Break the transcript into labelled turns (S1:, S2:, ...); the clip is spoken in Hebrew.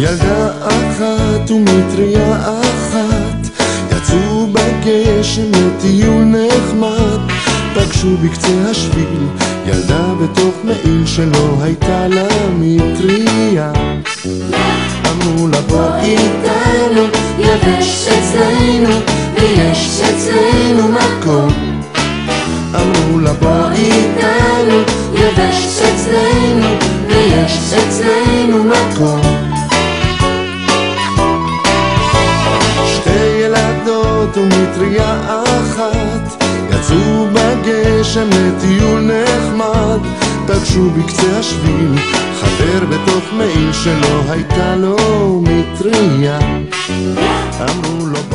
S1: ילדה אחת ומטריה אחת יצאו בגשם לטיול נחמד. פגשו בקצה השביל ילדה בתוך מעיל שלא הייתה לה מטריה. אמרו לה בוא איתנו יבש אצלנו ויש אצלנו מקום. אמרו לה בוא איתנו יבש אצלנו ויש אצלנו מקום ילדות ומטריה אחת. יצאו בגשם לטיול נחמד. פגשו בקצה השביל חבר בתוך מעיל שלא הייתה לו מטריה. אמרו לו